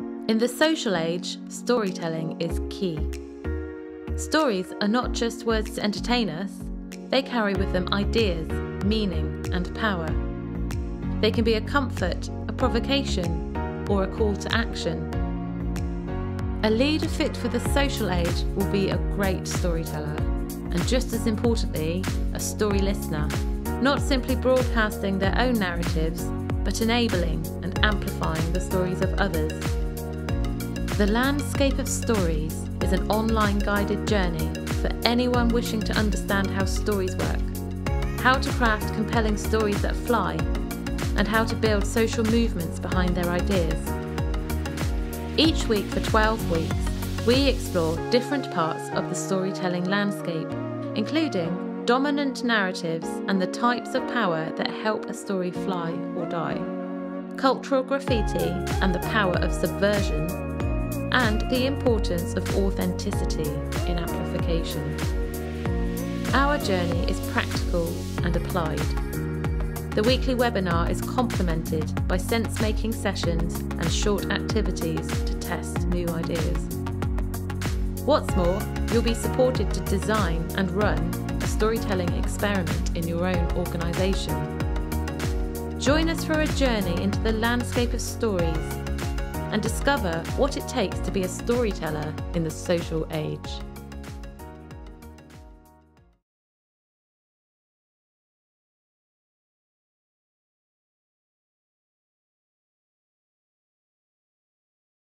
In the social age, storytelling is key. Stories are not just words to entertain us, they carry with them ideas, meaning, and power. They can be a comfort, a provocation, or a call to action. A leader fit for the social age will be a great storyteller, and just as importantly, a story listener, not simply broadcasting their own narratives, but enabling and amplifying the stories of others. The Landscape of Stories is an online guided journey for anyone wishing to understand how stories work, how to craft compelling stories that fly, and how to build social movements behind their ideas. Each week for 12 weeks, we explore different parts of the storytelling landscape, including dominant narratives and the types of power that help a story fly or die, cultural graffiti and the power of subversion, and the importance of authenticity in amplification. Our journey is practical and applied. The weekly webinar is complemented by sense making sessions and short activities to test new ideas. What's more, you'll be supported to design and run a storytelling experiment in your own organisation. Join us for a journey into the landscape of stories and discover what it takes to be a storyteller in the social age.